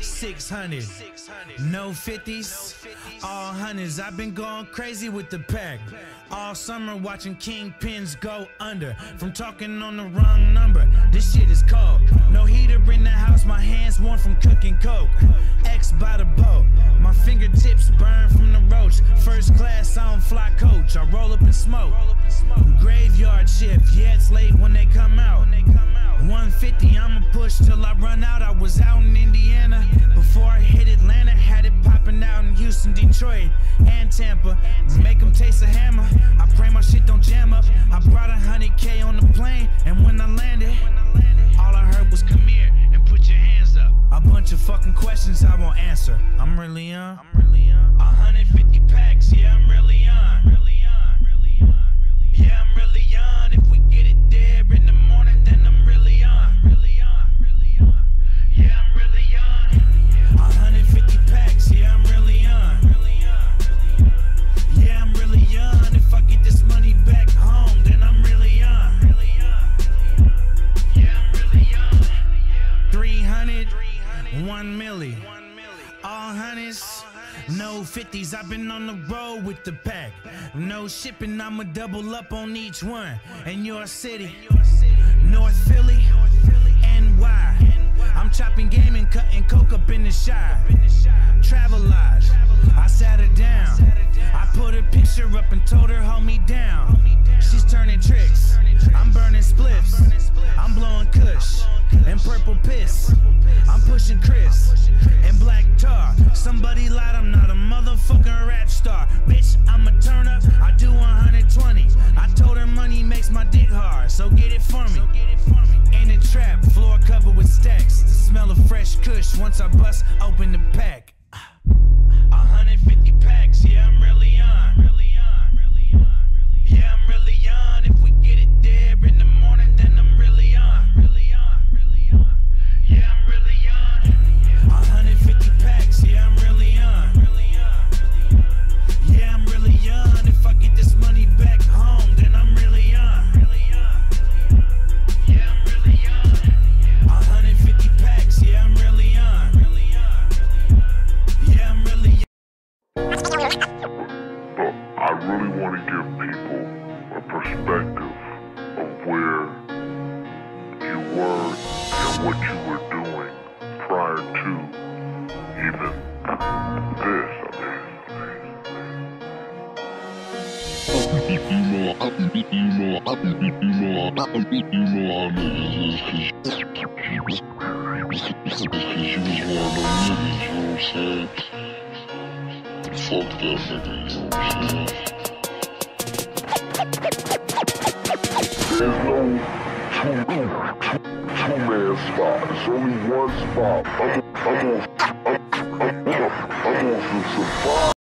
600. No 50s, all hundreds. I've been going crazy with the pack. All summer watching kingpins go under. From talking on the wrong number. This shit is cold. No heater in the house, my hands warm from cooking coke. X by the boat. My fingertips burn from the roach. First class, I don't fly coach. I roll up and smoke. Graveyard shift, yeah, it's late when they come out. 150, I'ma push till I run out. I was out in Indiana before I hit Atlanta. Had it popping out in Houston, Detroit, and Tampa. Make them taste a hammer. I pray my shit don't jam up. I brought a hundred K on the plane, and when I landed, all I heard was come here and put your hands up. A bunch of fucking questions I won't answer. I'm really on. I'm really uh, on. 150 1 milli. All hundreds, no 50s. I've been on the road with the pack. No shipping, I'ma double up on each one. And your city, North Philly, NY. I'm chopping game and cutting coke up in the shop. Travel lodge, I sat her down. I put her picture up and told her, hold me down. She's turning tricks, I'm burning spliffs. I'm blowing kush and purple piss. I'm pushing Chris and black tar. Somebody lied, I'm not a motherfucking rap star. Bitch, I'ma turn up, I do 120. I told her money makes my dick hard, so get it for me. In the trap, floor covered with stacks. The smell of fresh kush once I bust open the pack. Want to give people a perspective of where you were and what you were doing prior to even this. Fuck that nigga, you know what I'm saying? There's no two, two, two man spot. It's only one spot. I'm, I'm, I'm, I'm, I'm, I'm, I'm, I'm gonna survive.